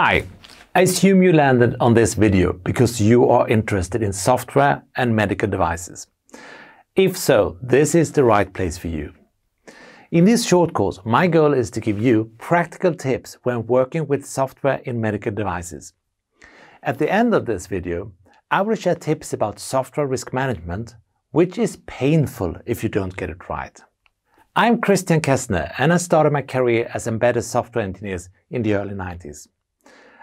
Hi, I assume you landed on this video because you are interested in software and medical devices. If so, this is the right place for you. In this short course, my goal is to give you practical tips when working with software in medical devices. At the end of this video, I will share tips about software risk management, which is painful if you don't get it right. I'm Christian Kestner and I started my career as embedded software engineer in the early 90s.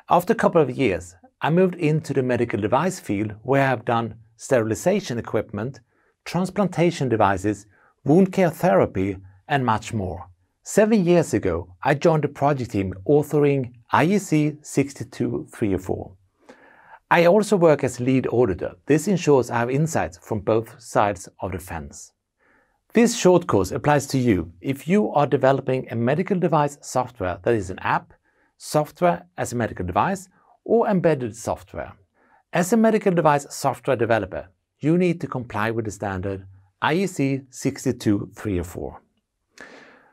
After a couple of years, I moved into the medical device field where I have done sterilization equipment, transplantation devices, wound care therapy, and much more. Seven years ago, I joined the project team authoring IEC 62304. I also work as lead auditor. This ensures I have insights from both sides of the fence. This short course applies to you if you are developing a medical device software that is an app, software as a medical device, or embedded software. As a medical device software developer, you need to comply with the standard IEC 62304.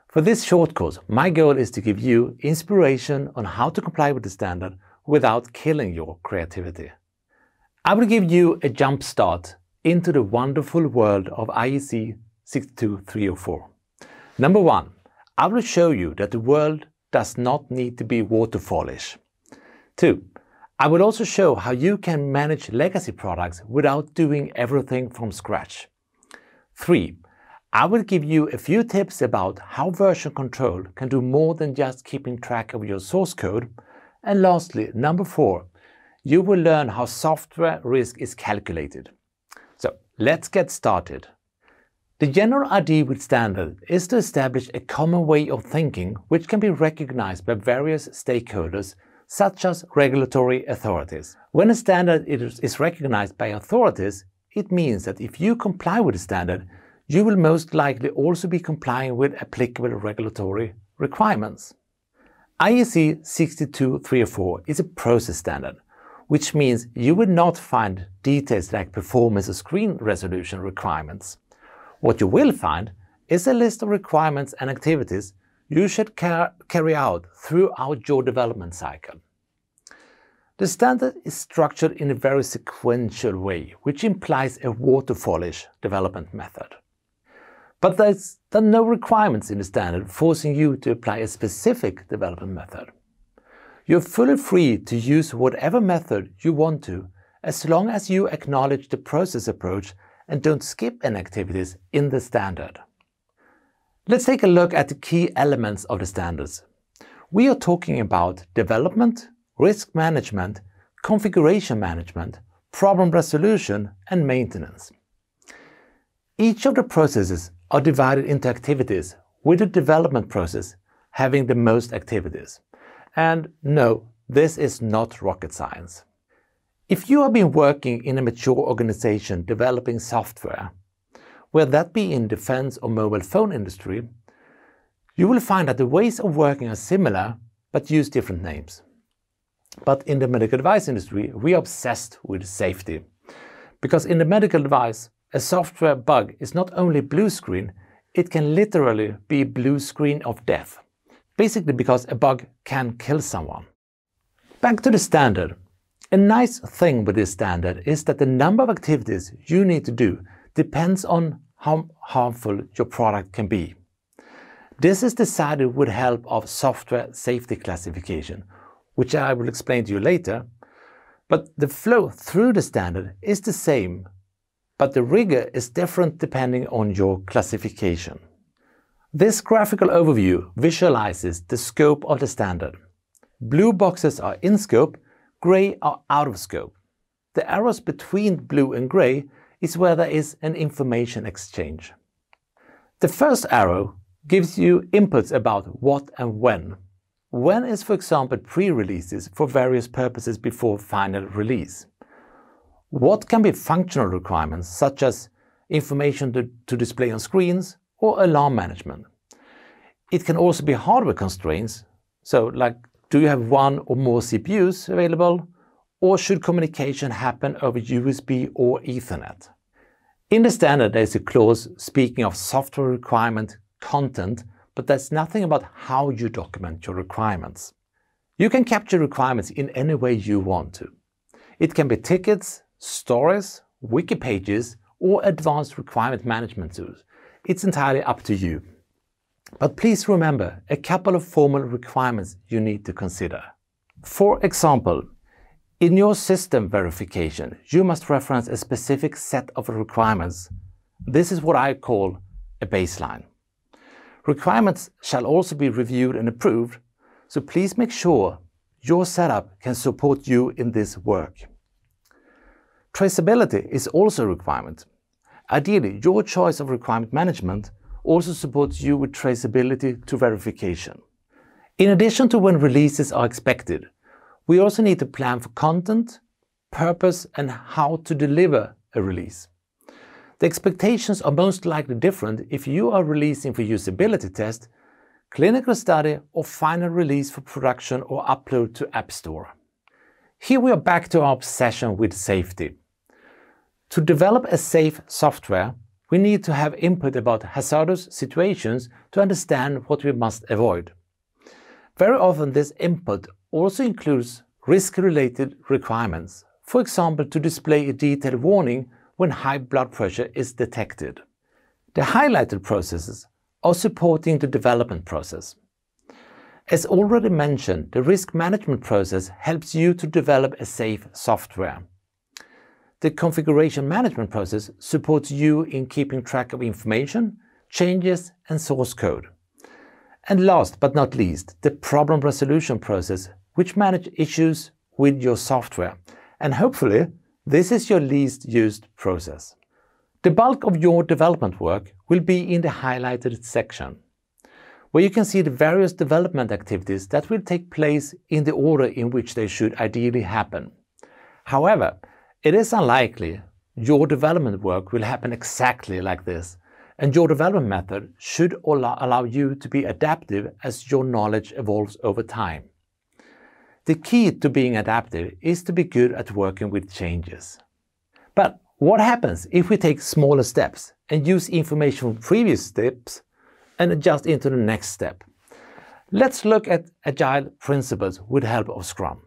For this short course, my goal is to give you inspiration on how to comply with the standard without killing your creativity. I will give you a jump start into the wonderful world of IEC 62304. Number one, I will show you that the world does not need to be waterfallish. Two, I will also show how you can manage legacy products without doing everything from scratch. Three, I will give you a few tips about how version control can do more than just keeping track of your source code. And lastly, number four, you will learn how software risk is calculated. So let's get started. The general idea with standard is to establish a common way of thinking which can be recognized by various stakeholders such as regulatory authorities. When a standard is recognized by authorities, it means that if you comply with the standard, you will most likely also be complying with applicable regulatory requirements. IEC 62304 is a process standard, which means you will not find details like performance or screen resolution requirements. What you will find is a list of requirements and activities you should car carry out throughout your development cycle. The standard is structured in a very sequential way, which implies a waterfallish development method. But there's, there are no requirements in the standard forcing you to apply a specific development method. You're fully free to use whatever method you want to, as long as you acknowledge the process approach and don't skip any activities in the standard. Let's take a look at the key elements of the standards. We are talking about development, risk management, configuration management, problem resolution, and maintenance. Each of the processes are divided into activities, with the development process having the most activities. And no, this is not rocket science. If you have been working in a mature organization developing software, whether that be in defense or mobile phone industry, you will find that the ways of working are similar but use different names. But in the medical device industry, we are obsessed with safety. Because in the medical device, a software bug is not only blue screen, it can literally be blue screen of death. Basically because a bug can kill someone. Back to the standard. A nice thing with this standard is that the number of activities you need to do depends on how harmful your product can be. This is decided with help of software safety classification, which I will explain to you later. But the flow through the standard is the same, but the rigor is different depending on your classification. This graphical overview visualizes the scope of the standard. Blue boxes are in scope Grey are out of scope. The arrows between blue and grey is where there is an information exchange. The first arrow gives you inputs about what and when. When is, for example, pre-releases for various purposes before final release. What can be functional requirements, such as information to, to display on screens or alarm management. It can also be hardware constraints, so like do you have one or more CPUs available? Or should communication happen over USB or Ethernet? In the standard, there's a clause speaking of software requirement content, but there's nothing about how you document your requirements. You can capture requirements in any way you want to. It can be tickets, stories, wiki pages, or advanced requirement management tools. It's entirely up to you. But please remember a couple of formal requirements you need to consider. For example, in your system verification, you must reference a specific set of requirements. This is what I call a baseline. Requirements shall also be reviewed and approved, so please make sure your setup can support you in this work. Traceability is also a requirement. Ideally, your choice of requirement management also supports you with traceability to verification. In addition to when releases are expected, we also need to plan for content, purpose, and how to deliver a release. The expectations are most likely different if you are releasing for usability test, clinical study, or final release for production or upload to App Store. Here we are back to our obsession with safety. To develop a safe software, we need to have input about hazardous situations to understand what we must avoid. Very often this input also includes risk-related requirements, for example to display a detailed warning when high blood pressure is detected. The highlighted processes are supporting the development process. As already mentioned, the risk management process helps you to develop a safe software. The configuration management process supports you in keeping track of information, changes and source code. And last but not least, the problem resolution process which manage issues with your software. And hopefully, this is your least used process. The bulk of your development work will be in the highlighted section, where you can see the various development activities that will take place in the order in which they should ideally happen. However, it is unlikely your development work will happen exactly like this, and your development method should allow you to be adaptive as your knowledge evolves over time. The key to being adaptive is to be good at working with changes. But what happens if we take smaller steps and use information from previous steps and adjust into the next step? Let's look at agile principles with help of Scrum.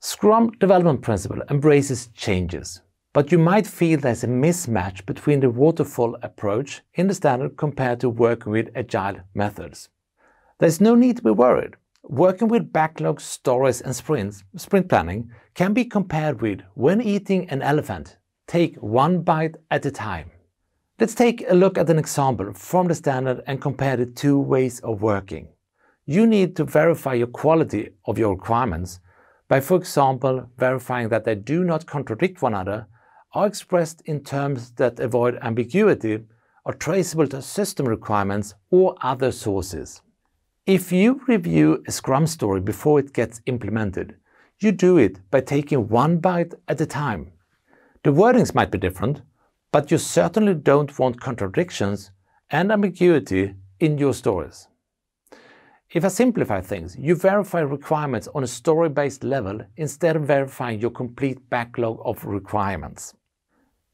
Scrum development principle embraces changes, but you might feel there's a mismatch between the waterfall approach in the standard compared to working with agile methods. There's no need to be worried. Working with backlogs, stories and sprints, sprint planning can be compared with when eating an elephant. Take one bite at a time. Let's take a look at an example from the standard and compare the two ways of working. You need to verify your quality of your requirements by, for example, verifying that they do not contradict one another, are expressed in terms that avoid ambiguity, are traceable to system requirements or other sources. If you review a Scrum story before it gets implemented, you do it by taking one bite at a time. The wordings might be different, but you certainly don't want contradictions and ambiguity in your stories. If I simplify things, you verify requirements on a story-based level instead of verifying your complete backlog of requirements.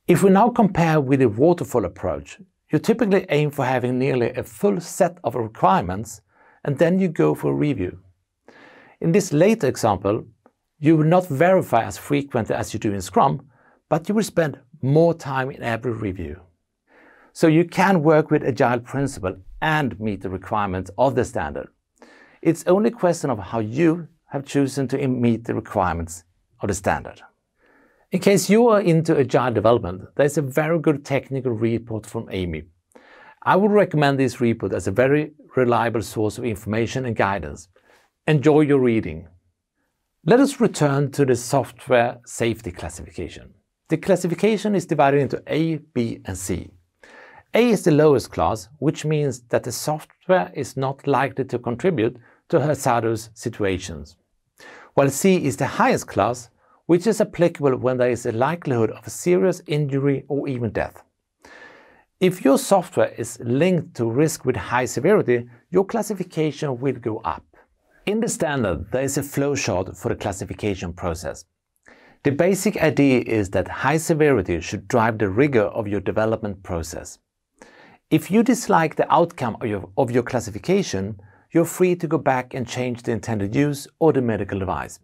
If we now compare with a waterfall approach, you typically aim for having nearly a full set of requirements and then you go for a review. In this later example, you will not verify as frequently as you do in Scrum, but you will spend more time in every review. So you can work with Agile principle and meet the requirements of the standard. It's only a question of how you have chosen to meet the requirements of the standard. In case you are into Agile development, there's a very good technical report from AAMI. I would recommend this report as a very reliable source of information and guidance. Enjoy your reading. Let us return to the software safety classification. The classification is divided into A, B and C. A is the lowest class, which means that the software is not likely to contribute to hazardous situations. While C is the highest class, which is applicable when there is a likelihood of a serious injury or even death. If your software is linked to risk with high severity, your classification will go up. In the standard, there is a flowchart for the classification process. The basic idea is that high severity should drive the rigor of your development process. If you dislike the outcome of your, of your classification, you're free to go back and change the intended use or the medical device.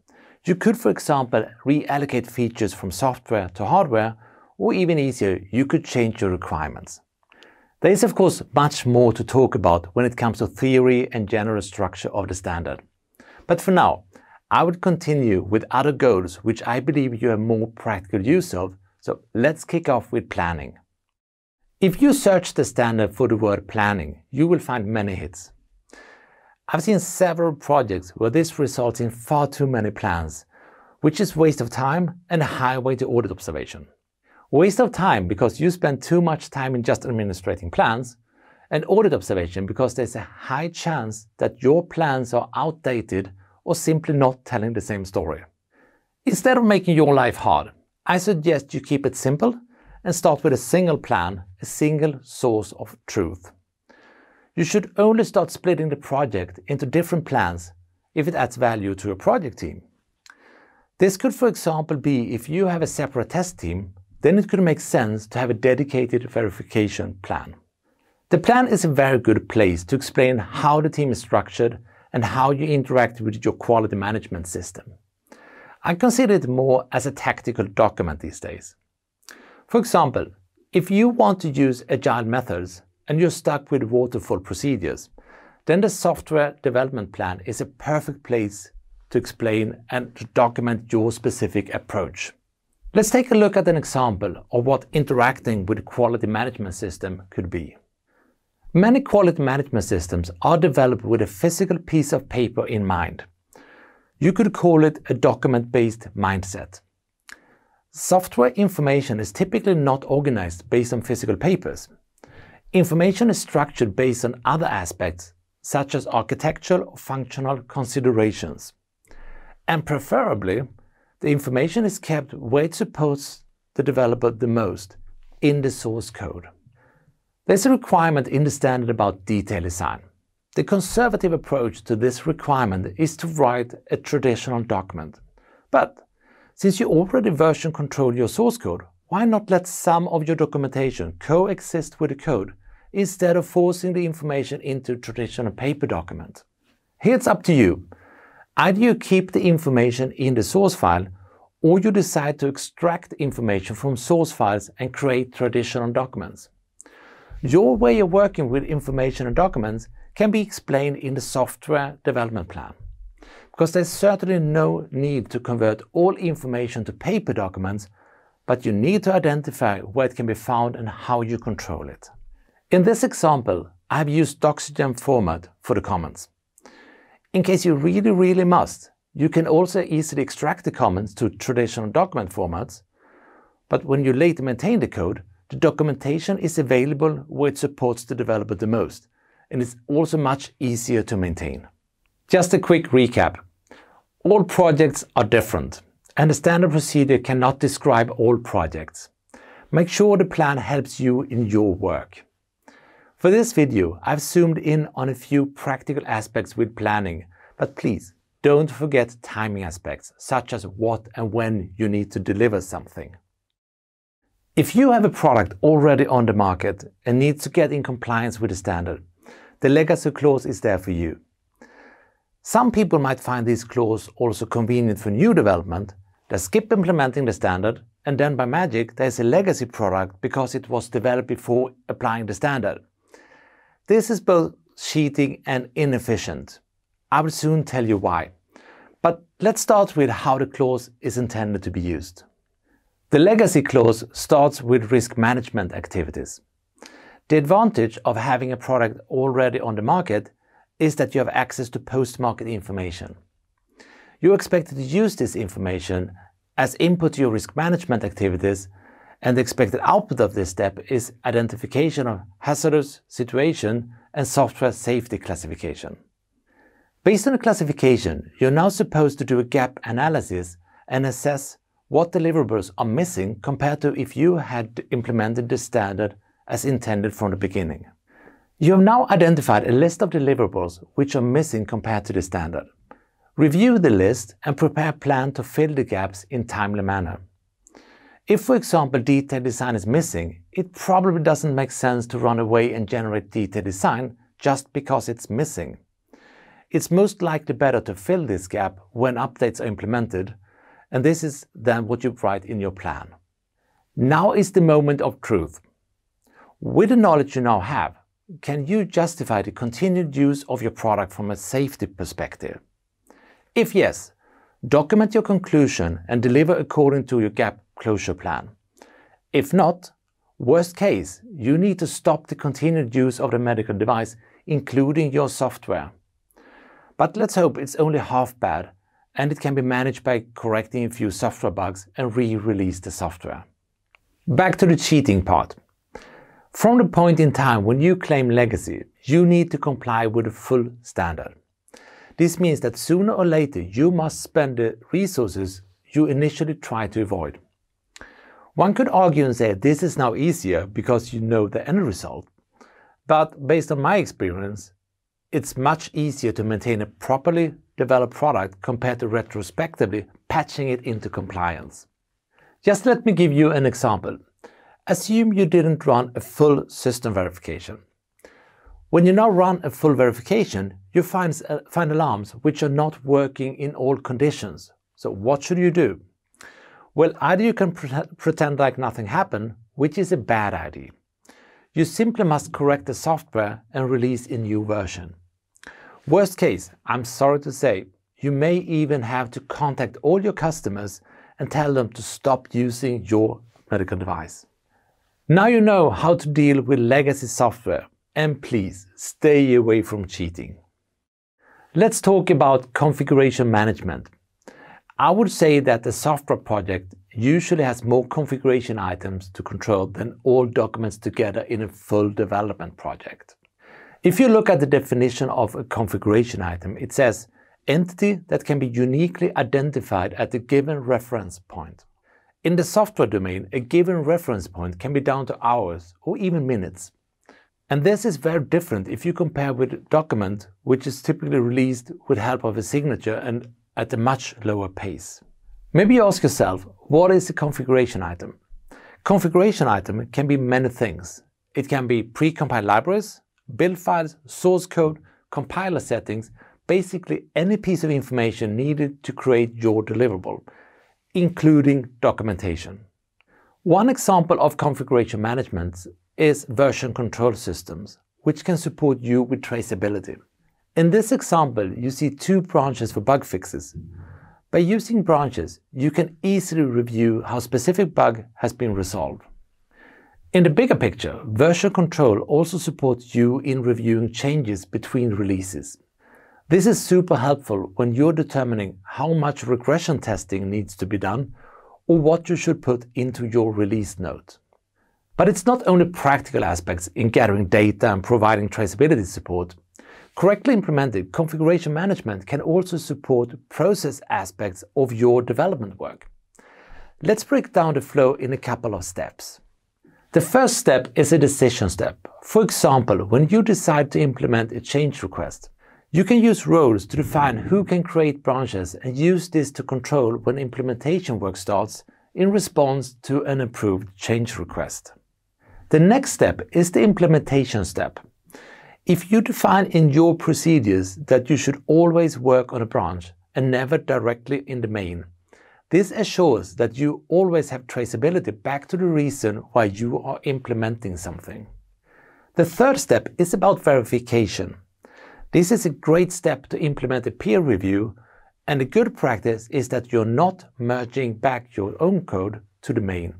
You could, for example, reallocate features from software to hardware, or even easier, you could change your requirements. There is, of course, much more to talk about when it comes to theory and general structure of the standard. But for now, I would continue with other goals which I believe you have more practical use of, so let's kick off with planning. If you search the standard for the word planning, you will find many hits. I've seen several projects where this results in far too many plans, which is waste of time and a highway to audit observation. Waste of time because you spend too much time in just administrating plans, and audit observation because there's a high chance that your plans are outdated or simply not telling the same story. Instead of making your life hard, I suggest you keep it simple and start with a single plan, a single source of truth. You should only start splitting the project into different plans if it adds value to your project team. This could, for example, be if you have a separate test team, then it could make sense to have a dedicated verification plan. The plan is a very good place to explain how the team is structured and how you interact with your quality management system. I consider it more as a tactical document these days. For example, if you want to use agile methods and you're stuck with waterfall procedures, then the software development plan is a perfect place to explain and to document your specific approach. Let's take a look at an example of what interacting with a quality management system could be. Many quality management systems are developed with a physical piece of paper in mind. You could call it a document-based mindset. Software information is typically not organized based on physical papers. Information is structured based on other aspects, such as architectural or functional considerations. And preferably, the information is kept where it supports the developer the most, in the source code. There's a requirement in the standard about detail design. The conservative approach to this requirement is to write a traditional document. But since you already version control your source code, why not let some of your documentation coexist with the code instead of forcing the information into traditional paper document? Here it's up to you. Either you keep the information in the source file or you decide to extract information from source files and create traditional documents. Your way of working with information and documents can be explained in the software development plan. Because there's certainly no need to convert all information to paper documents, but you need to identify where it can be found and how you control it. In this example, I have used Doxygen format for the comments. In case you really, really must, you can also easily extract the comments to traditional document formats, but when you later maintain the code, the documentation is available where it supports the developer the most, and it's also much easier to maintain. Just a quick recap. All projects are different, and the standard procedure cannot describe all projects. Make sure the plan helps you in your work. For this video, I've zoomed in on a few practical aspects with planning, but please don't forget timing aspects, such as what and when you need to deliver something. If you have a product already on the market and needs to get in compliance with the standard, the legacy clause is there for you. Some people might find this clause also convenient for new development. They skip implementing the standard and then by magic there's a legacy product because it was developed before applying the standard. This is both cheating and inefficient. I will soon tell you why. But let's start with how the clause is intended to be used. The legacy clause starts with risk management activities. The advantage of having a product already on the market is that you have access to post-market information. You're expected to use this information as input to your risk management activities and the expected output of this step is identification of hazardous situation and software safety classification. Based on the classification, you're now supposed to do a gap analysis and assess what deliverables are missing compared to if you had implemented the standard as intended from the beginning. You have now identified a list of deliverables which are missing compared to the standard. Review the list and prepare a plan to fill the gaps in timely manner. If, for example, detailed design is missing, it probably doesn't make sense to run away and generate detailed design just because it's missing. It's most likely better to fill this gap when updates are implemented, and this is then what you write in your plan. Now is the moment of truth. With the knowledge you now have, can you justify the continued use of your product from a safety perspective? If yes, document your conclusion and deliver according to your gap closure plan. If not, worst case, you need to stop the continued use of the medical device, including your software. But let's hope it's only half bad and it can be managed by correcting a few software bugs and re-release the software. Back to the cheating part. From the point in time when you claim legacy, you need to comply with the full standard. This means that sooner or later you must spend the resources you initially tried to avoid. One could argue and say this is now easier because you know the end result. But based on my experience, it's much easier to maintain a properly developed product compared to retrospectively patching it into compliance. Just let me give you an example. Assume you didn't run a full system verification. When you now run a full verification, you find, uh, find alarms which are not working in all conditions. So what should you do? Well, either you can pre pretend like nothing happened, which is a bad idea. You simply must correct the software and release a new version. Worst case, I'm sorry to say, you may even have to contact all your customers and tell them to stop using your medical device. Now you know how to deal with legacy software and please stay away from cheating. Let's talk about configuration management. I would say that the software project usually has more configuration items to control than all documents together in a full development project. If you look at the definition of a configuration item, it says entity that can be uniquely identified at a given reference point. In the software domain, a given reference point can be down to hours or even minutes. And this is very different if you compare with a document which is typically released with help of a signature and at a much lower pace. Maybe you ask yourself, what is a configuration item? Configuration item can be many things. It can be pre-compiled libraries, build files, source code, compiler settings, basically any piece of information needed to create your deliverable, including documentation. One example of configuration management is version control systems, which can support you with traceability. In this example, you see two branches for bug fixes. By using branches, you can easily review how specific bug has been resolved. In the bigger picture, version control also supports you in reviewing changes between releases. This is super helpful when you're determining how much regression testing needs to be done or what you should put into your release note. But it's not only practical aspects in gathering data and providing traceability support. Correctly implemented configuration management can also support process aspects of your development work. Let's break down the flow in a couple of steps. The first step is a decision step. For example, when you decide to implement a change request, you can use roles to define who can create branches and use this to control when implementation work starts in response to an approved change request. The next step is the implementation step. If you define in your procedures that you should always work on a branch and never directly in the main, this assures that you always have traceability back to the reason why you are implementing something. The third step is about verification. This is a great step to implement a peer review and a good practice is that you're not merging back your own code to the main.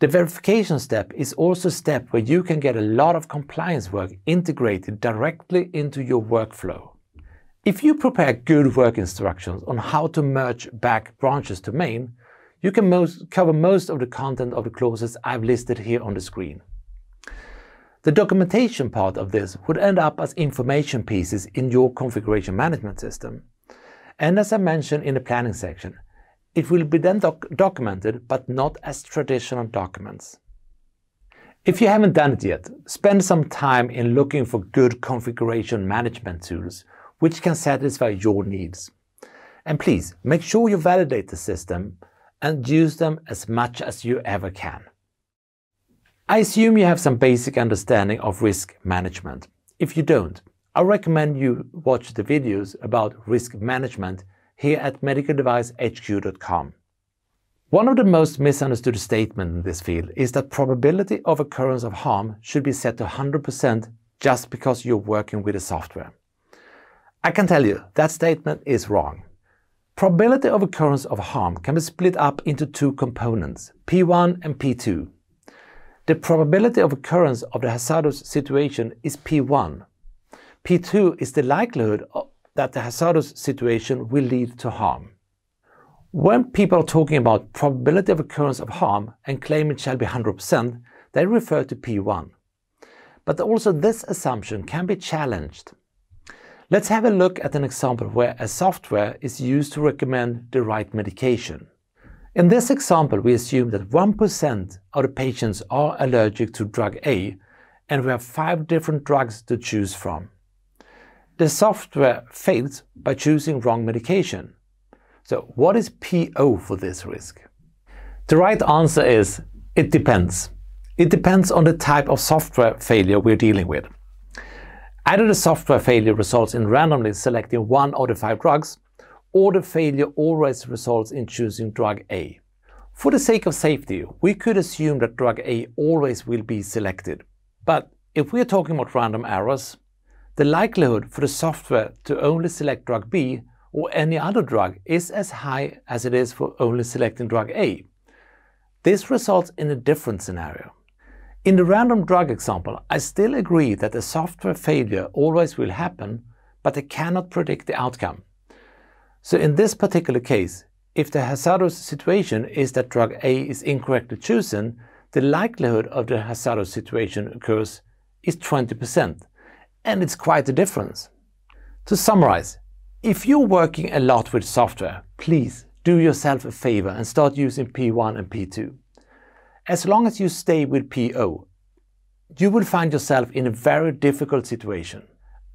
The verification step is also a step where you can get a lot of compliance work integrated directly into your workflow. If you prepare good work instructions on how to merge back branches to main, you can most, cover most of the content of the clauses I've listed here on the screen. The documentation part of this would end up as information pieces in your configuration management system. And as I mentioned in the planning section, it will be then doc documented but not as traditional documents. If you haven't done it yet, spend some time in looking for good configuration management tools which can satisfy your needs. And please make sure you validate the system and use them as much as you ever can. I assume you have some basic understanding of risk management. If you don't, I recommend you watch the videos about risk management here at medicaldevicehq.com. One of the most misunderstood statements in this field is that probability of occurrence of harm should be set to 100% just because you're working with a software. I can tell you that statement is wrong. Probability of occurrence of harm can be split up into two components, P1 and P2. The probability of occurrence of the hazardous situation is P1. P2 is the likelihood that the hazardous situation will lead to harm. When people are talking about probability of occurrence of harm and claim it shall be 100%, they refer to P1. But also this assumption can be challenged. Let's have a look at an example where a software is used to recommend the right medication. In this example, we assume that 1% of the patients are allergic to drug A, and we have five different drugs to choose from. The software fails by choosing wrong medication. So what is PO for this risk? The right answer is it depends. It depends on the type of software failure we're dealing with. Either the software failure results in randomly selecting one of the five drugs, or the failure always results in choosing drug A. For the sake of safety, we could assume that drug A always will be selected. But if we are talking about random errors, the likelihood for the software to only select drug B or any other drug is as high as it is for only selecting drug A. This results in a different scenario. In the random drug example, I still agree that a software failure always will happen, but I cannot predict the outcome. So in this particular case, if the hazardous situation is that drug A is incorrectly chosen, the likelihood of the hazardous situation occurs is 20%, and it's quite a difference. To summarize, if you're working a lot with software, please do yourself a favor and start using P1 and P2. As long as you stay with PO, you will find yourself in a very difficult situation.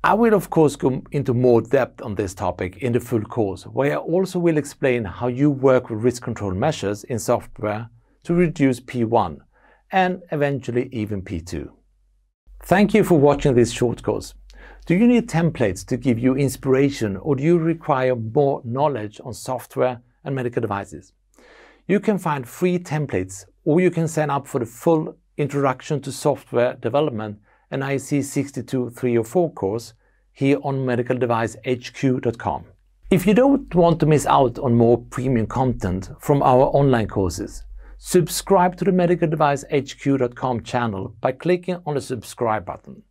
I will of course go into more depth on this topic in the full course, where I also will explain how you work with risk control measures in software to reduce P1 and eventually even P2. Thank you for watching this short course. Do you need templates to give you inspiration or do you require more knowledge on software and medical devices? You can find free templates or you can sign up for the full Introduction to Software Development and IEC 62304 course here on medicaldevicehq.com. If you don't want to miss out on more premium content from our online courses, subscribe to the medicaldevicehq.com channel by clicking on the subscribe button.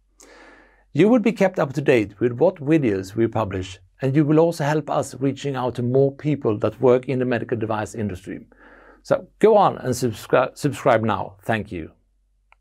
You will be kept up to date with what videos we publish and you will also help us reaching out to more people that work in the medical device industry. So go on and subscribe, subscribe now. Thank you.